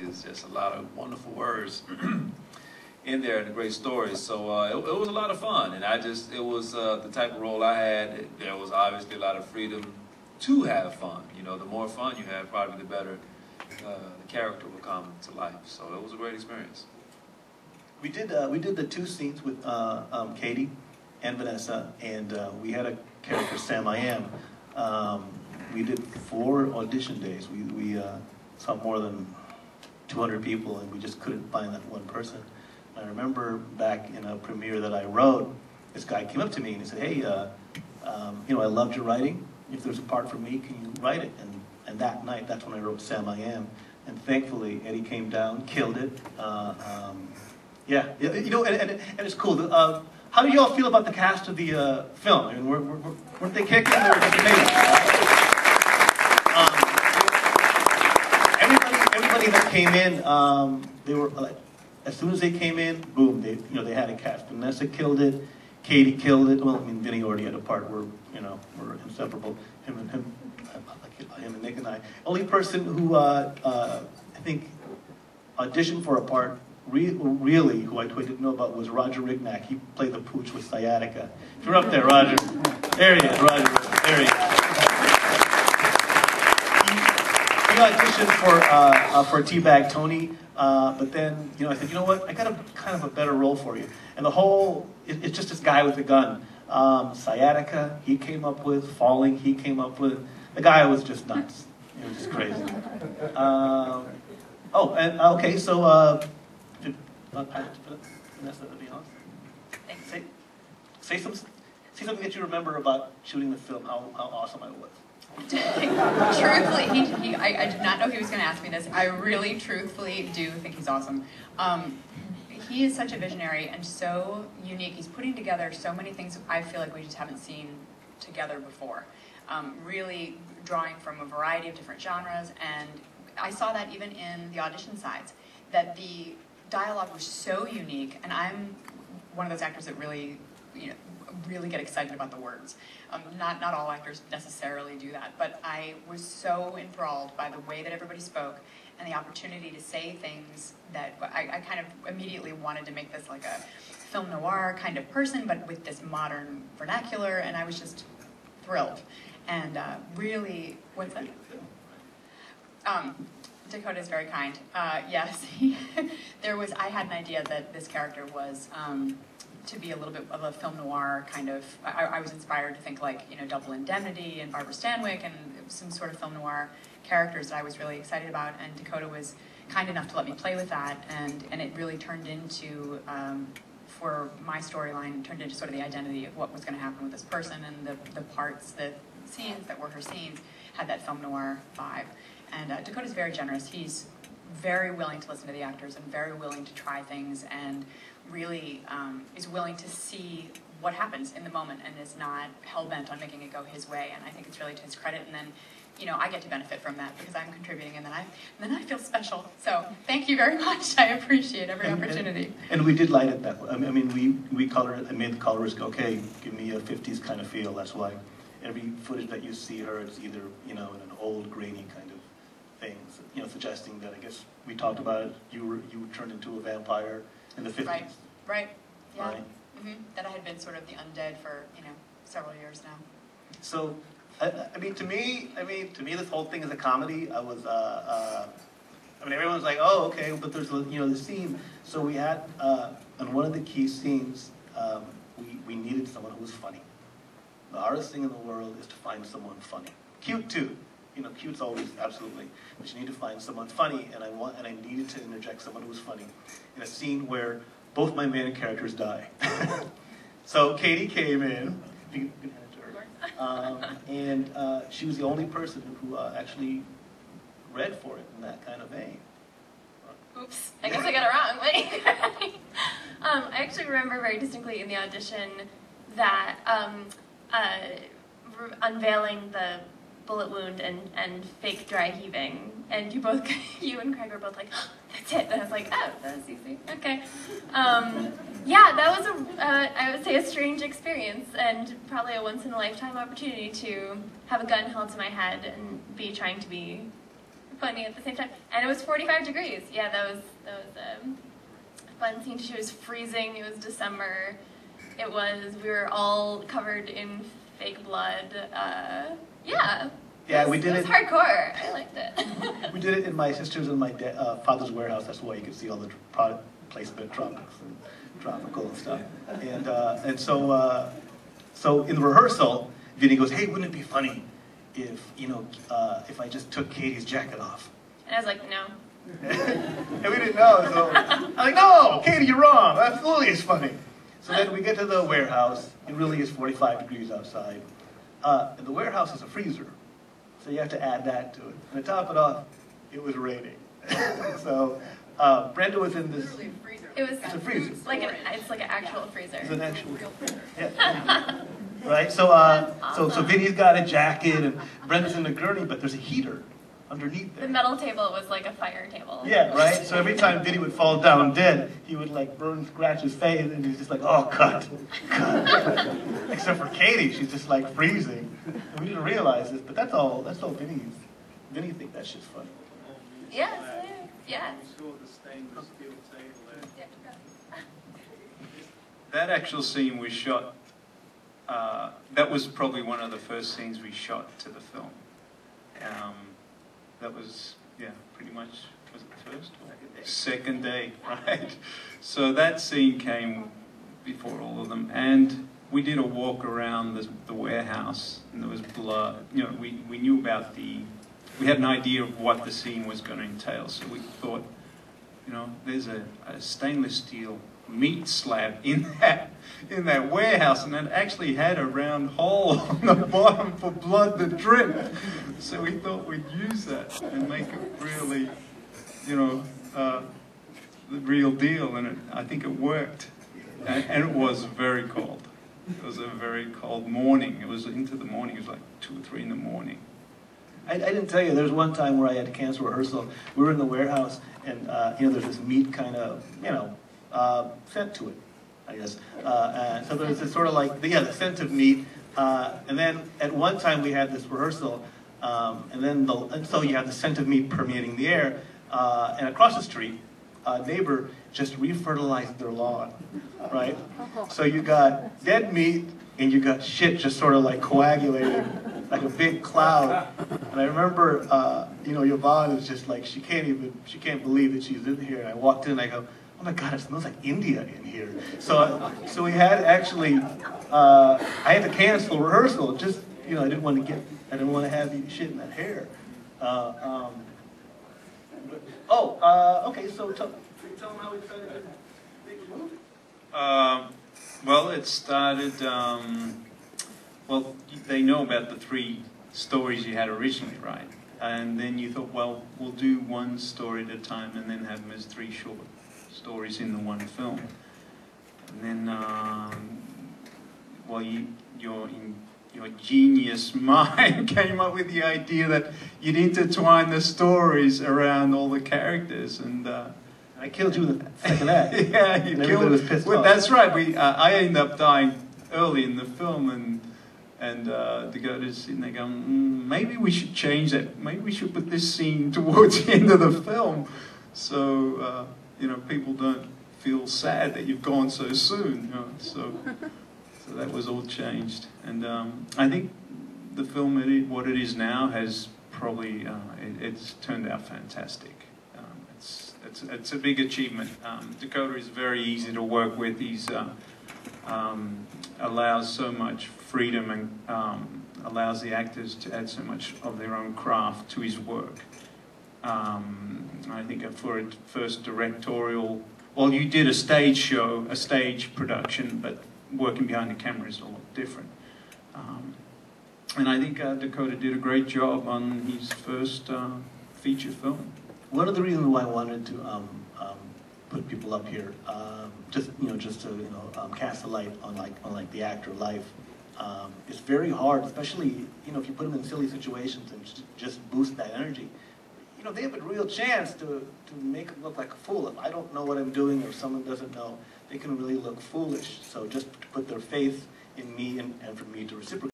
It's just a lot of wonderful words in there and great story. So uh, it, it, was a lot of fun, and I just it was uh, the type of role I had. There was obviously a lot of freedom to have fun. You know, the more fun you have, probably the better uh, the character will come to life. So it was a great experience. We did uh, we did the two scenes with uh, um, Katie and Vanessa, and uh, we had a character Sam I Am. Um, we did four audition days. We we saw more than 200 people, and we just couldn't find that one person. I remember back in a premiere that I wrote, this guy came up to me and he said, hey, uh, um, you know, I loved your writing. If there's a part for me, can you write it? And, and that night, that's when I wrote Sam I Am. And thankfully, Eddie came down, killed it. Uh, um, yeah, you know, and, and, and it's cool. Uh, how do you all feel about the cast of the uh, film? I mean, were, were, weren't they kicking? They were amazing. Um, everybody, everybody that came in, um, they were like, as soon as they came in, boom, they you know they had a cast. Vanessa killed it, Katie killed it. Well, I mean, Vinny already had a part. We're you know we're inseparable. Him and him, him and Nick and I. Only person who uh, uh, I think auditioned for a part re really who I didn't know about was Roger Rignac. He played the pooch with sciatica. If you're up there, Roger. There he is, Roger. There he is. He, he auditioned for uh, uh for Teabag Tony. Uh, but then, you know, I said, you know what? I got a kind of a better role for you. And the whole, it, it's just this guy with a gun. Um, sciatica, he came up with. Falling, he came up with. The guy was just nuts. It was just crazy. Um, oh, and uh, okay, so uh, uh, Vanessa, say, say, some, say something that you remember about shooting the film. How, how awesome I was. truthfully, he, he, I, I, did not know he was going to ask me this. I really, truthfully, do think he's awesome. Um, he is such a visionary and so unique. He's putting together so many things I feel like we just haven't seen together before. Um, really drawing from a variety of different genres, and I saw that even in the audition sides, that the dialogue was so unique, and I'm one of those actors that really, you know, really get excited about the words. Um, not, not all actors necessarily do that, but I was so enthralled by the way that everybody spoke and the opportunity to say things that I, I kind of immediately wanted to make this like a film noir kind of person, but with this modern vernacular, and I was just thrilled. And uh, really, what's that? Um, Dakota is very kind. Uh, yes, there was. I had an idea that this character was um, to be a little bit of a film noir kind of. I, I, was inspired to think like you know Double Indemnity and Barbara Stanwyck and some sort of film noir characters that I was really excited about. And Dakota was kind enough to let me play with that, and and it really turned into. Um, for my storyline, turned into sort of the identity of what was going to happen with this person, and the, the parts, the scenes that were her scenes, had that film noir vibe. And uh, Dakota's very generous. He's very willing to listen to the actors and very willing to try things and really um, is willing to see what happens in the moment and is not hell-bent on making it go his way. And I think it's really to his credit. And then, you know, I get to benefit from that because I'm contributing and then I, and then I feel special. So thank you very much. I appreciate every and, opportunity. And, and, we did light it that way. I mean, we, we color it and made the colorist go, okay, give me a 50s kind of feel. That's why every footage that you see her, it's either, you know, in an old grainy kind of things, you know, suggesting that I guess we talked about it, you were you turned into a vampire in the 50s. Right, right, yeah. Right. Mm -hmm. That I had been sort of the undead for, you know, several years now. So, I, I mean, to me, I mean, to me, this whole thing is a comedy. I was, uh, uh, I mean, everyone's like, oh, okay, but there's, you know, the scene. So we had, uh, on one of the key scenes, um, we, we needed someone who was funny. The hardest thing in the world is to find someone funny. Cute, too you know, cute's always absolutely, but you need to find someone funny, and I want, and I needed to interject someone who was funny in a scene where both my main characters die. so Katie came in, you can hand it to her, um, and uh, she was the only person who uh, actually read for it in that kind of vein. Oops, I guess I got it wrong. um, I actually remember very distinctly in the audition that um, uh, unveiling the bullet wound and, and fake dry heaving. And you both, you and Craig were both like, oh, that's it. And I was like, oh, that was easy. Okay. Um, yeah, that was a, uh, I would say a strange experience and probably a once in a lifetime opportunity to have a gun held to my head and be trying to be funny at the same time. And it was 45 degrees. Yeah, that was that was um, a fun scene. It was freezing. It was December. It was. We were all covered in fake blood. Uh, yeah. Yeah, it was, we did it. was it- hardcore. I liked it. We did it in my sister's and my da- uh, father's warehouse. That's why you could see all the tr- product placement, tropics and tropical and stuff. And uh, and so uh, so in the rehearsal, Vinny goes, "Hey, wouldn't it be funny if you know uh, if I just took Katie's jacket off?" and I was like, no. and we didn't know. So I'm like, "No, Katie, you're wrong. Absolutely, it's funny." So then we get to the warehouse. It really is 45 degrees outside. Uh, the warehouse is a freezer. So you have to add that to it. And to top it off, it was raining. so uh, Brenda was in this. Freezer. It was It's a freezer. like an. It's like an actual freezer. It's an actual. Yeah. right. So uh, so so Vinny's got a jacket and Brenda's in the gurney, but there's a heater underneath The metal table was like a fire table. Yeah, right? So every time Vinny would fall down dead, he would like burn, scratch his face, and he's just like, oh, cut, cut. Except for Katie, she's just like freezing. And we didn't realize this, but that's all, that's all Vinny's. Vinny think that shit's funny. Yes. Yeah. That actual scene was shot, uh, that was probably one of the first scenes we shot to the film. Um, that was, yeah, pretty much, was it the first? or Second day, right? So that scene came before all of them. And we did a walk around the, the warehouse, and there was blood. You know, we, we knew about the, we had an idea of what the scene was going to entail. So we thought, you know, there's a, a stainless steel meat slab in that in that warehouse, and it actually had a round hole on the bottom for blood to drip. So we thought we'd use that and make it really, you know, uh, the real deal, and it, I think it worked. And, and it was very cold. It was a very cold morning. It was into the morning. It was like two or three in the morning. I, I didn't tell you, there was one time where I had to cancel rehearsal. We were in the warehouse, and, uh, you know, there's this meat kind of, you know, uh, scent to it, I guess. Uh, and so there's this sort of like, yeah, the scent of meat. Uh, and then at one time we had this rehearsal, um, and then the, and so you have the scent of meat permeating the air. Uh, and across the street, a neighbor just refertilized their lawn, right? So you got dead meat, and you got shit just sort of like coagulating, like a big cloud. And I remember, uh, you know, Yvonne is just like, she can't even, she can't believe that she's in here. And I walked in and I go, oh my God, it smells like India in here. So, so we had actually, uh, I had to cancel rehearsal. Just, you know, I didn't want to get, I didn't want to have shit in that hair. Uh, um, but- oh, uh, okay, so tell, tell them how we decided to make a movie. Um, well, it started. Um, well, they know about the three stories you had originally, right? And then you thought, well, we'll do one story at a time, and then have them as three short stories in the one film. And then, um, well, you, your in, your genius mind came up with the idea that you'd intertwine the stories around all the characters, and. Uh, I killed you in the second act. yeah, you killed was pissed well, off. That's right. We, uh, I ended up dying early in the film, and and uh, the guys sitting there going, mm, maybe we should change that. Maybe we should put this scene towards the end of the film, so uh, you know people don't feel sad that you've gone so soon. You know? So so that was all changed, and um, I think the film, is- what it is now, has probably uh, it, it's turned out fantastic. Um, it's, it's, it's a big achievement. Um, Dakota is very easy to work with. He's uh, um, allows so much freedom and um, allows the actors to add so much of their own craft to his work. Um, I think for a first directorial, well, you did a stage show, a stage production, but working behind the camera is a lot different. Um, and I think uh, Dakota did a great job on his first uh, feature film. One of the reasons why I wanted to um, put people up here, um, just you know, just to you know, um, cast a light on like on like the actor life. Um, it's very hard, especially you know if you put them in silly situations and just, just boost that energy. You know, they have a real chance to to make them look like a fool. If I don't know what I'm doing or someone doesn't know, they can really look foolish. So just to put their faith in me and, and for me to reciprocate.